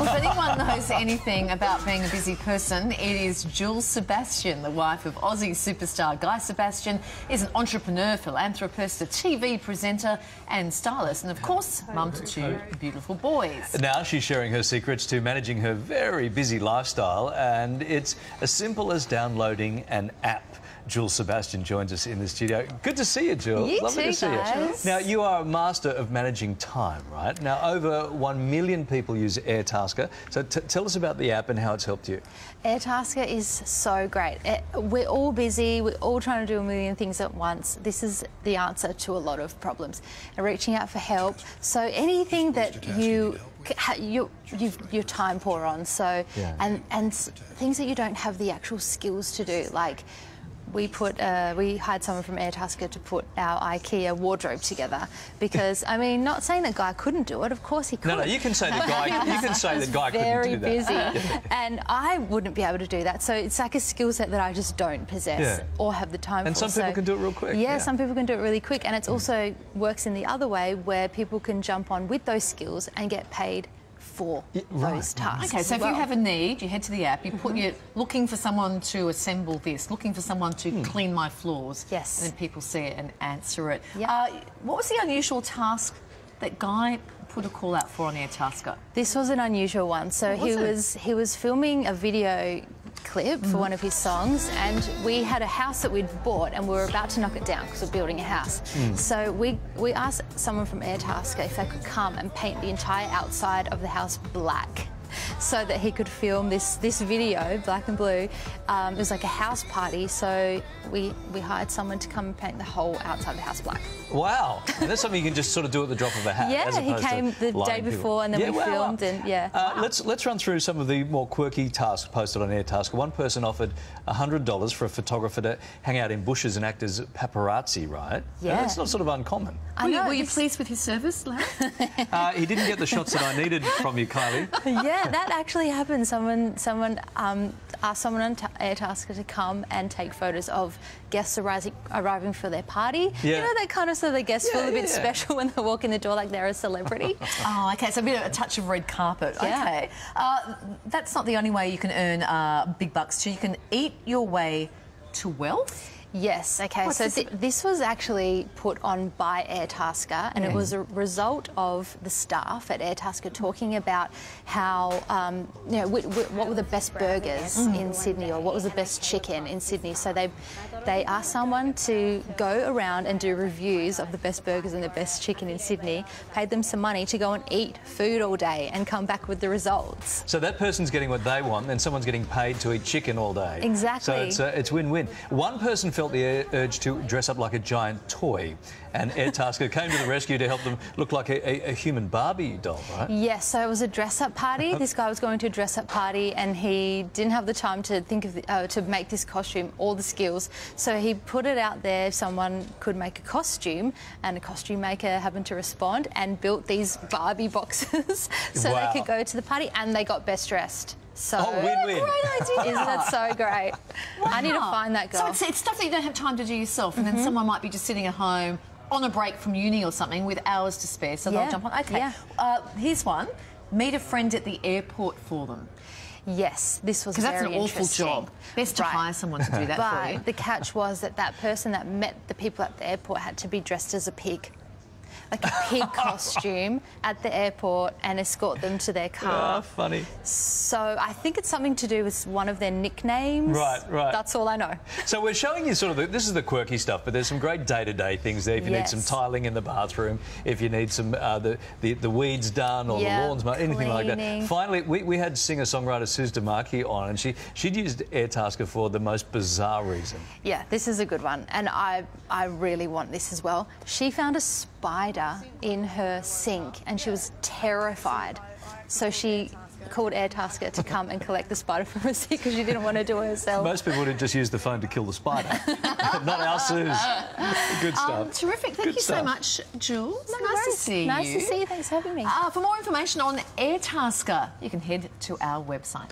Well, if anyone knows anything about being a busy person, it is Jules Sebastian, the wife of Aussie superstar Guy Sebastian, is an entrepreneur, philanthropist, a TV presenter and stylist, and of course, mum to two beautiful boys. Now she's sharing her secrets to managing her very busy lifestyle, and it's as simple as downloading an app. Jules Sebastian joins us in the studio. Good to see you, Jules. You Lovely too, to see guys. you. Now, you are a master of managing time, right? Now, over one million people use Airtasker. So t- tell us about the app and how it's helped you. Airtasker is so great. It- we're all busy, we're all trying to do a million things at once. This is the answer to a lot of problems. And reaching out for help. So anything that you you you've your time poor on. So Yeah. and and things that you don't have the actual skills to do, like. We put uh, we hired someone from Airtasker to put our IKEA wardrobe together because I mean, not saying that guy couldn't do it. Of course he could. No, no, you can say the guy. You can say the guy couldn't very do that. busy, and I wouldn't be able to do that. So it's like a skill set that I just don't possess Yeah. or have the time And for. some people So- can do it real quick, Yeah, yeah. some people can do it really quick, and it also works in the other way where people can jump on with those skills and get paid for right. those tasks. Okay, so as if you have a need, you head to the app, you put you're looking for someone to assemble this, looking for someone to clean my floors. Yes. And then people see it and answer it. Yep. Uh, what was the unusual task that Guy put a call out for on Airtasker? This was an unusual one. So What he it? was he was filming a video clip for mm-hmm. one of his songs, and we had a house that we'd bought, and we were about to knock it down because we're building a house. Mm. So we we asked someone from Airtasker if they could come and paint the entire outside of the house black. So that he could film this this video, black and blue. Um, it was like a house party, so we we hired someone to come and paint the whole outside of the house black. Wow, and that's something you can just sort of do at the drop of a hat. Yeah, as he opposed to came the lining day people. before and then we wow, filmed wow. and- yeah. Uh, Let's let's run through some of the more quirky tasks posted on Airtasker. One person offered hundred dollars for a photographer to hang out in bushes and act as paparazzi, right? Yeah. that's not sort of uncommon. I were you, were you pleased with his service, Larry? Uh, he didn't get the shots that I needed from you, Kylie. yeah, that actually happened. Someone, someone um, asked someone on Airtasker to come and take photos of guests arriving, arriving for their party. Yeah. You know that kind of so the guests Yeah, feel a bit yeah. special when they walk in the door like they're a celebrity. Oh, okay. So a bit of a touch of red carpet. Okay. Uh, that's not the only way you can earn uh, big bucks too. You can eat your way to wealth. Yes, okay. What's so this th- this was actually put on by Airtasker, and it was a result of the staff at Airtasker talking about how, um, you know, wh- wh- what were the best burgers in Sydney, or what was the best chicken in Sydney. So they they asked someone to go around and do reviews of the best burgers and the best chicken in Sydney, paid them some money to go and eat food all day, and come back with the results. So that person's getting what they want, and someone's getting paid to eat chicken all day. Exactly. So it's, uh, it's win-win. One person felt the urge to dress up like a giant toy, and Airtasker came to the rescue to help them look like a, a, a human Barbie doll, right? Yes, so it was a dress-up party. This guy was going to a dress-up party, and he didn't have the time to think of the, uh, to make this costume, all the skills. So he put it out there if someone could make a costume, and a costume maker happened to respond and built these Barbie boxes so Wow. they could go to the party, and they got best dressed. So Oh, win-win. Great idea. Isn't that so great? I need to find that guy. So it's, it's stuff that you don't have time to do yourself, and then someone might be just sitting at home on a break from uni or something with hours to spare, so Yeah. they'll jump on. Okay, Yeah. uh, here's one. Meet a friend at the airport for them. yes, this was Because that's an awful job. Best to Right. hire someone to do that for you. But the catch was that that person that met the people at the airport had to be dressed as a pig. Like a pig costume at the airport and escort them to their Ah, car. funny. So I think it's something to do with one of their nicknames. Right, right. That's all I know. So we're showing you sort of the, this is the quirky stuff, but there's some great day-to-day things there. If you Yes. need some tiling in the bathroom, if you need some uh, the, the the weeds done or Yeah, the lawns mowed, anything like that. Finally, we, we had singer-songwriter Suze DeMarchi on, and she she'd used Airtasker for the most bizarre reason. Yeah, this is a good one. And I, I really want this as well. She found a spider in her sink and she was terrified. So she called Airtasker to come and collect the spider from her sink because she didn't want to do it herself. Most people would have just used the phone to kill the spider, not our Suze. Good stuff. Um, terrific. Thank Good you so much, Jules. No nice to worries. see Nice you. to see you. Thanks for having me. Uh, for more information on Airtasker, you can head to our website.